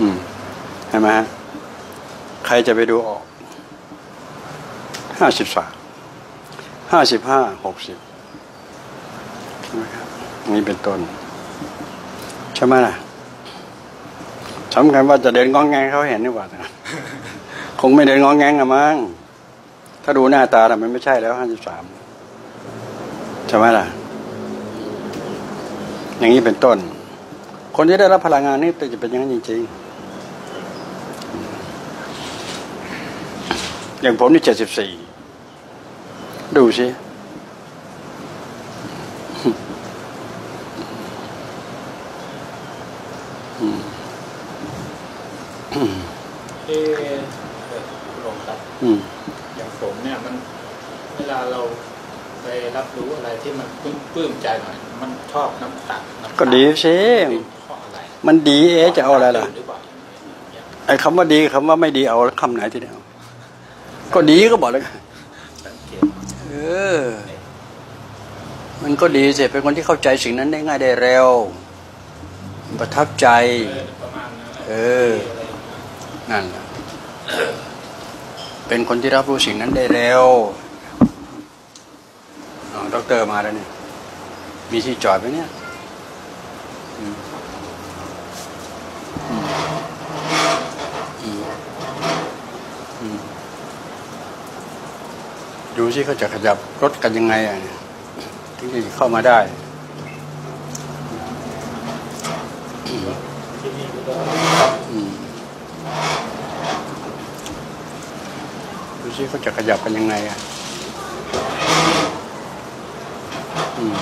อืมใช่ไหมฮะใครจะไปดูออกห้าสิบสามห้าสิบห้าหกสิบใช่ไหมครับนี่เป็นต้นใช่ไหมล่ะสำคัญว่าจะเดินงองแงงเขาเห็นหรือเปล่าคงไม่เดินงองแงงอะมั้งถ้าดูหน้าตาแต่มันไม่ใช่แล้วห้าสิบสามใช่ไหมล่ะ อย่างนี้เป็นต้น คนที่ได้รับพลังงานนี่จะเป็นอย่างนั้นจริงๆ อย่างผมนี่เจ็ดสิบสี่ดูสิเอ๊ะลงครับอืมอย่างผมเนี่ยมัน เวลาเราไปรับรู้อะไรที่มันปลื้มปลื้มใจหน่อย มันชอบน้ำตาลน้ำตาลก็ดีสิเป็นเพราะอะไรมันดีเอ๊ะจะเอาอะไรล่ะหรือเปล่าอย่างไอ้คำว่าดีคำว่าไม่ดีเอาคำไหนทีเดียว ก็ดีก็บอกเลยสังเกตเออ มันก็ดีสิเป็นคนที่เข้าใจสิ่งนั้นได้ง่ายได้เร็ว ประทับใจ เออประมาณนั้นเออนั่นแหละเป็นคนที่รับรู้สิ่งนั้นได้เร็วอ๋อด็อกเตอร์มาแล้วเนี่ย มีที่จอดไหมเนี่ยอืมอืมอืมอืม ดูสิเขาจะขยับรถกันยังไงอะถึงจะเข้ามาได้ดูสิเขาจะขยับกันยังไงอะอืม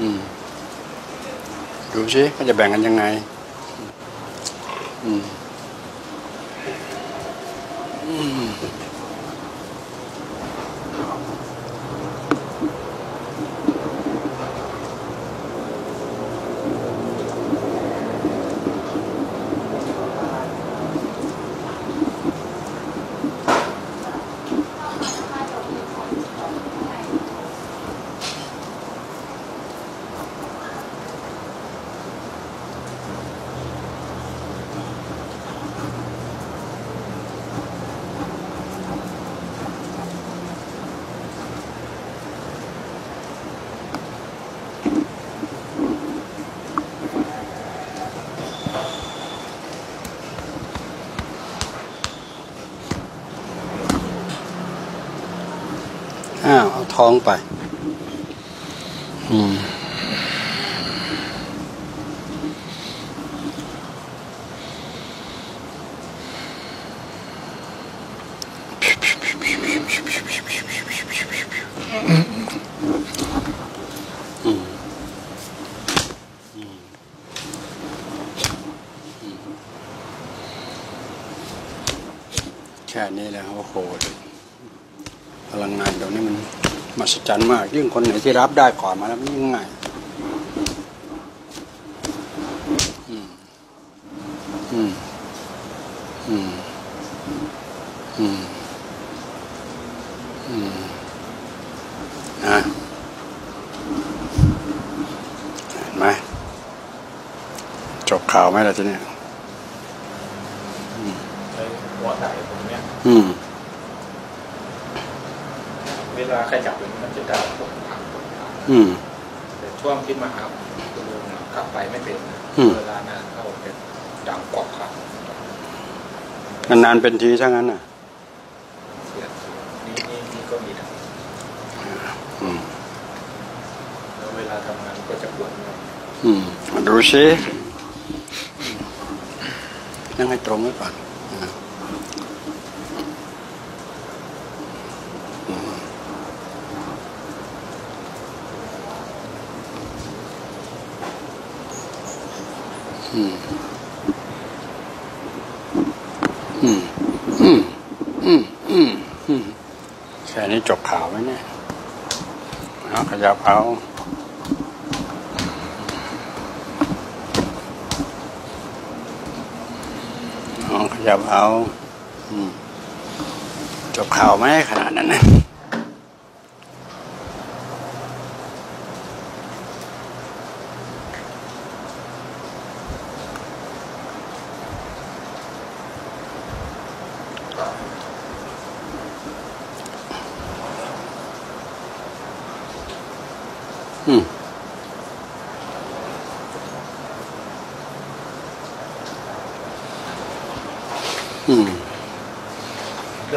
อืมดูสิเขาจะแบ่งกันยังไง ท้องไป อืมแค่นี้แหล้วโอ้โหพลังงานเดี๋ยวนี้มัน มหัศจรรย์มาก ยิ่งคนไหนที่รับได้ก่อนมาแล้วมันยิ่งง่ายอืมอืมอืมอืมอืมนะเห็นไหมจบข่าวไหมล่ะทีเนี้วไหล่ผมเนี่ยอืม เวลา ขยับอย่างนี้มันจะดังปวดขาปวดขาอืมแต่ช่วงที่มาหาคุณลุงอะขับไปไม่เป็นนะอืมเวลานานเข้าเป็นดังปวดขานานๆเป็นทีทั้งนั้นน่ะเสียดนี่นี่นี่ก็มีดังอืมแล้วเวลาทำงานก็จะปวดมากอืมมาดูสินั่งให้ตรงไว้ก่อนอ่าอืมอืมอืมอืมอืมอืมอืมแค่นี้จบข่าวไหมเนี่ยเอาข ยับเอาลองขยับเอาจบข่าวไหมขนาดนั้นนะ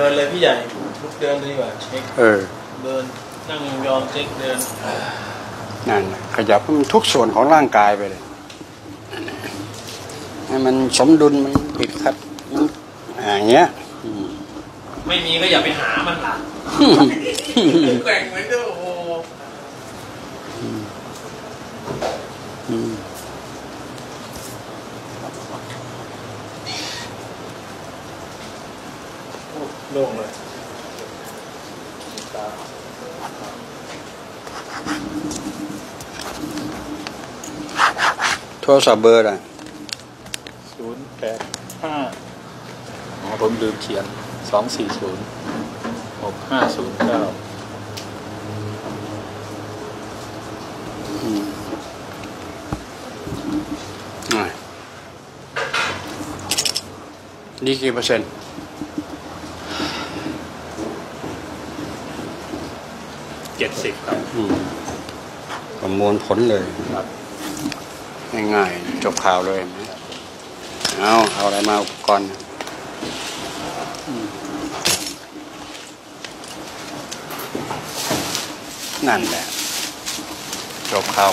ดินเลยพี่ใหญ่ลุกเดินเลยดีกว่าเช็คเออ เดินนั่งยองๆเช็คเดินนั่นน่ะขยับให้มันทุกส่วนของร่างกายไปเลยให้มันสมดุลมันติดขัดมันอย่างเงี้ยอืมไม่มีก็อย่าไปหามันล่ะแกว่งเหมือนเดิมโอ้โห อืม โล่งเลยตาโทรศัพท์เบอร์อะไรศูนย์แปดห้าอ๋อผมลืมเขียนสองสี่ศูนย์หกห้าศูนย์เก้าอืมอะดีกี่เปอร์เซ็นต์ เจ็ดสิบครับอืมประมวลผลเลยครับ ง่ายๆจบข่าวเลยเห็นไหมเอาเอาอะไรมาอุปกรณ์อืมนั่นแหละจบข่าว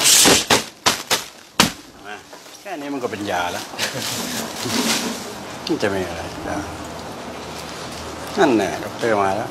มาแค่นี้มันก็เป็นยาแล้วมันจะไม่อะไรแล้วนั่นแหละดอกเตอร์มาแล้ว